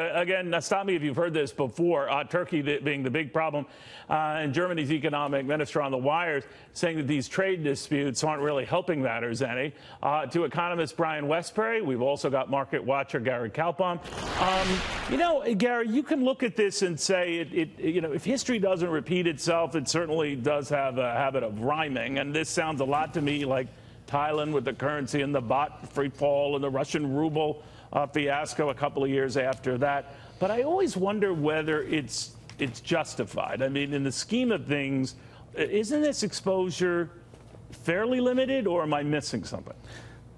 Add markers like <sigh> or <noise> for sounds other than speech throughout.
Again, stop me if you've heard this before. Uh, Turkey being the big problem, uh, and Germany's economic minister on the wires saying that these trade disputes aren't really helping matters any. Uh, to economist Brian Wesbury, we've also got market watcher Gary Kaltbaum. Um, you know, Gary, you can look at this and say, it, it, you know, if history doesn't repeat itself, it certainly does have a habit of rhyming, and this sounds a lot to me like Thailand with the currency and the baht free fall and the Russian ruble uh, fiasco a couple of years after that. But I always wonder whether it's it's justified. I mean, in the scheme of things, isn't this exposure fairly limited, or am I missing something?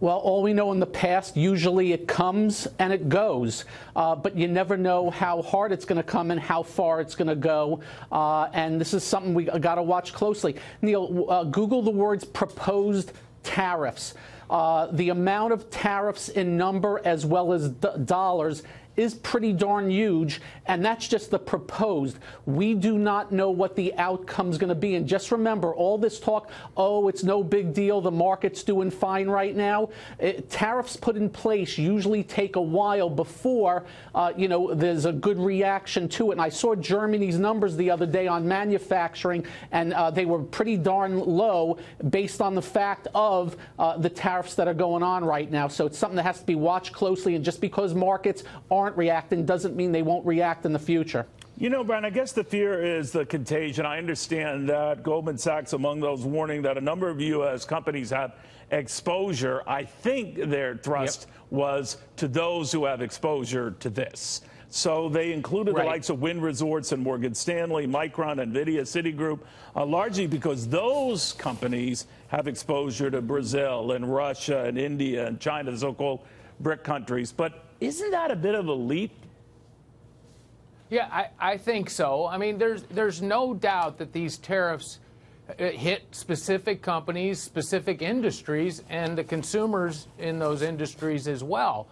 Well, all we know in the past, usually it comes and it goes, uh, but you never know how hard it's going to come and how far it's going to go. Uh, and this is something we got to watch closely. Neil, uh, Google the words proposed tariffs. Uh, the amount of tariffs in number as well as dollars is pretty darn huge, and that's just the proposed. We do not know what the outcome is going to be. And just remember, all this talk, oh, it's no big deal, the market's doing fine right now. It, tariffs put in place usually take a while before, uh, you know, there's a good reaction to it. And I saw Germany's numbers the other day on manufacturing, and uh, they were pretty darn low based on the fact of uh, the tariffs that are going on right now. So it's something that has to be watched closely. And just because markets are aren't reacting doesn't mean they won't react in the future. You know, Brian, I guess the fear is the contagion. I understand that Goldman Sachs, among those warning that a number of U.S. companies have exposure, I think their thrust yep. was to those who have exposure to this. So they included right. the likes of Wynn Resorts and Morgan Stanley, Micron, NVIDIA, Citigroup, uh, largely because those companies have exposure to Brazil and Russia and India and China, the so-called BRIC countries. But isn't that a bit of a leap? Yeah, I, I think so. I mean, there's there's no doubt that these tariffs uh, hit specific companies, specific industries, and the consumers in those industries as well.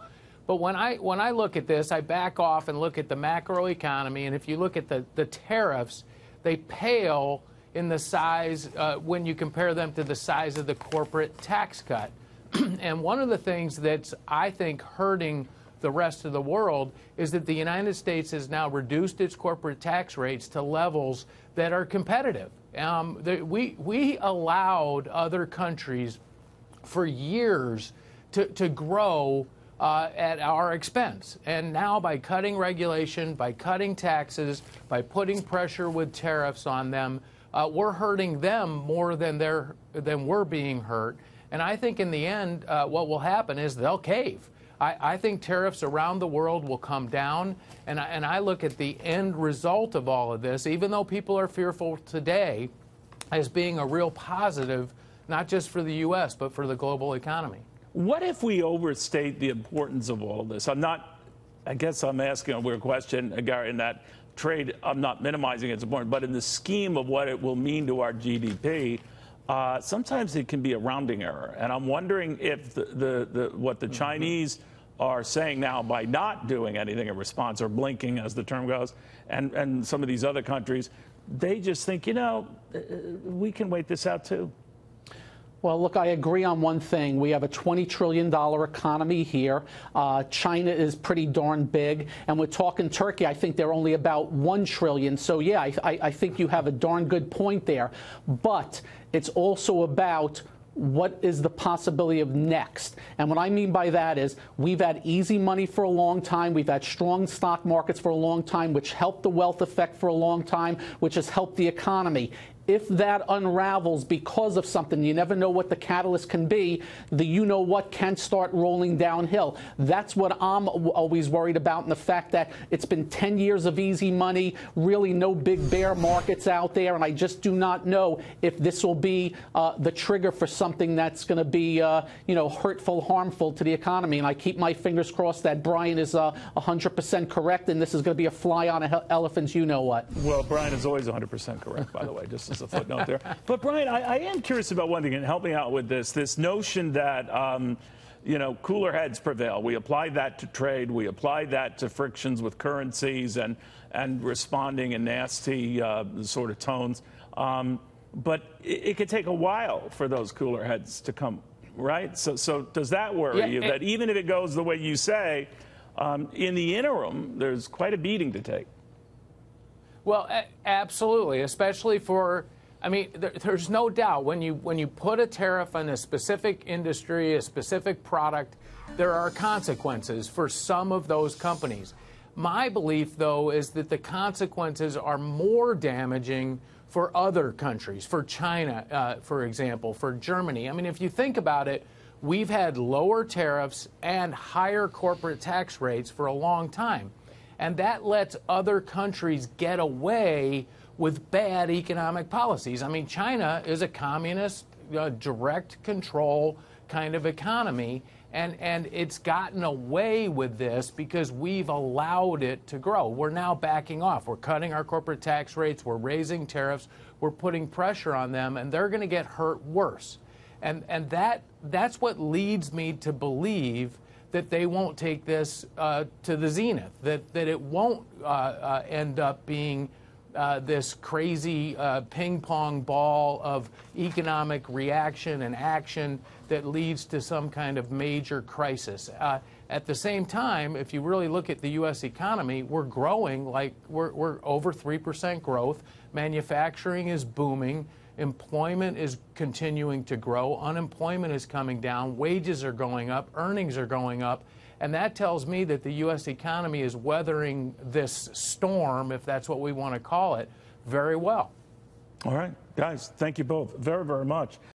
But when I when I look at this, I back off and look at the macro economy, and if you look at the, the tariffs, they pale in the size uh, when you compare them to the size of the corporate tax cut. <clears throat> and one of the things that's I think hurting the rest of the world is that the United States has now reduced its corporate tax rates to levels that are competitive. Um, the, we, we allowed other countries for years to, to grow uh, at our expense. And now, by cutting regulation, by cutting taxes, by putting pressure with tariffs on them, uh, we're hurting them more than, they're, than we're being hurt. And I think in the end, uh, what will happen is they'll cave. I, I, think tariffs around the world will come down. And I, and I look at the end result of all of this, even though people are fearful today, as being a real positive, not just for the U.S., but for the global economy. What if we overstate the importance of all of this? I'm not, I guess I'm asking a weird question, Gary, in that trade, I'm not minimizing its importance, but in the scheme of what it will mean to our GDP, uh, sometimes it can be a rounding error. And I'm wondering if the, the, the what the mm-hmm. Chinese are saying now by not doing anything in response or blinking, as the term goes, and, and some of these other countries, they just think, you know, uh, we can wait this out too. Well, look, I agree on one thing. We have a $20 trillion economy here. Uh, China is pretty darn big. And we're talking Turkey, I think they're only about 1 trillion. So, yeah, I, I think you have a darn good point there. But it's also about what is the possibility of next? And what I mean by that is we've had easy money for a long time. We've had strong stock markets for a long time, which helped the wealth effect for a long time, which has helped the economy if that unravels because of something, you never know what the catalyst can be, the you know what can start rolling downhill. That's what I'm always worried about, and the fact that it's been 10 years of easy money, really no big bear markets out there, and I just do not know if this will be uh, the trigger for something that's going to be, uh, you know, hurtful, harmful to the economy. And I keep my fingers crossed that Brian is uh, 100% correct, and this is going to be a fly on an elephant's you know what. Well, Brian is always 100% correct, by the way, just a footnote there. But Brian, I, I, am curious about one thing, and help me out with this: this notion that. Um, you know, cooler heads prevail. We apply that to trade. We apply that to frictions with currencies and and responding in nasty uh, sort of tones. Um, but it, it, could take a while for those cooler heads to come, right? So, so does that worry yeah, you? That even if it goes the way you say, Um, in the interim, there's quite a beating to take. Well, a- absolutely, especially for. I mean, there, there's no doubt when you when you put a tariff on a specific industry, a specific product, there are consequences for some of those companies. My belief, though, is that the consequences are more damaging for other countries, for China, uh, for example, for Germany. I mean, if you think about it, we've had lower tariffs and higher corporate tax rates for a long time. And that lets other countries get away with bad economic policies. I mean, China is a communist, uh, direct control kind of economy, and, and it's gotten away with this because we've allowed it to grow. We're now backing off. We're cutting our corporate tax rates, we're raising tariffs, we're putting pressure on them, and they're going to get hurt worse. And, and that, that's what leads me to believe that they won't take this uh, to the zenith, that, that it won't uh, uh, end up being uh, this crazy uh, ping pong ball of economic reaction and action that leads to some kind of major crisis. At the same time, if you really look at the U.S. economy, we're growing like we're, we're over 3% growth. Manufacturing is booming. Employment is continuing to grow. Unemployment is coming down. Wages are going up. Earnings are going up. And that tells me that the U.S. economy is weathering this storm, if that's what we want to call it, very well. All right, guys, thank you both very, very much.